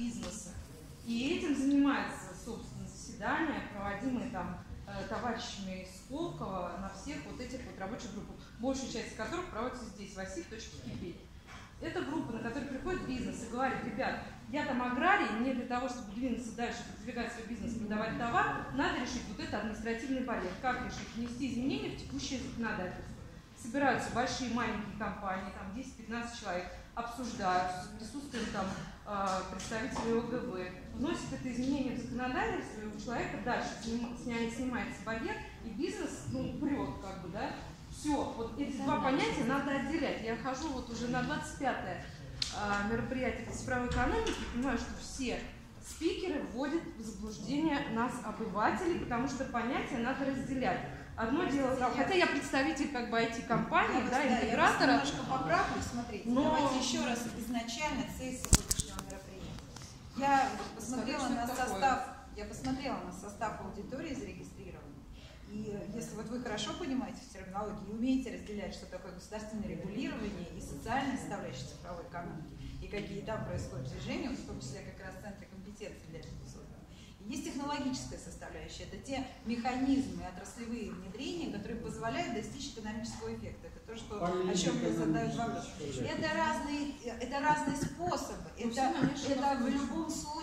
бизнеса. И этим занимается, собственно, заседание, проводимое там э, товарищами из Сколково на всех вот этих вот рабочих группах, большая часть которых проводится здесь, в оси.кипеть. Это группа, на которую приходит бизнес и говорит, ребят, я там аграрий, мне для того, чтобы двинуться дальше, продвигать свой бизнес, продавать товар, надо решить вот это административный барьер. Как решить? Внести изменения в текущее законодательство. Собираются большие, маленькие компании, там 10-15 человек, обсуждают, присутствием там а, представителей ОГВ, вносят это изменение в законодательство, и у человека дальше снимается барьер, и бизнес ну, прет, как бы, да, все, вот эти два понятия надо отделять. Я хожу вот уже на 25-е а, мероприятие по цифровой экономике понимаю, что все спикеры вводят в заблуждение нас, обывателей, потому что понятия надо разделять. Одно дело, я, хотя я представитель как бы IT-компании, да, да, интегратора. Я немножко поправлю, смотрите, но... давайте еще раз изначально цель сегодняшнего мероприятия. Я посмотрела на состав, я посмотрела на состав аудитории зарегистрированной. И если вот вы хорошо понимаете в терминологии и умеете разделять, что такое государственное регулирование и социальная составляющая цифровой экономики, и какие там происходят движения, в том числе как раз центры компетенции для этого созданы. есть технологическая составляющая, это те механизмы, отраслевые внедрения, которые позволяют достичь экономического эффекта. Это то, что, о чем я задаю вопрос. Это разные, это разные способы, ну, это, это в любом случае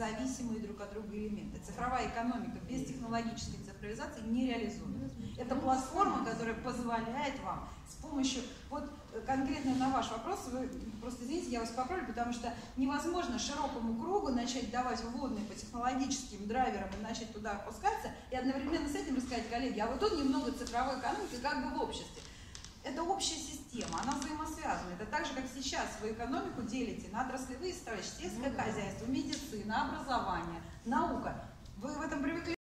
зависимые друг от друга элементы. Цифровая экономика без технологической цифровизации не реализуема. Это платформа, которая позволяет вам с помощью, вот э, конкретно на ваш вопрос, вы просто извините, я вас поправлю, потому что невозможно широкому кругу начать давать вводные по технологическим драйверам и начать туда опускаться, и одновременно с этим рассказать, коллеги, а вот тут немного цифровой экономики как бы в обществе. Это общая система, она взаимосвязана. Это так же, как сейчас вы экономику делите на отраслевые составляющие, сельское ну хозяйство, медицина, образование, наука. Вы в этом привыкли?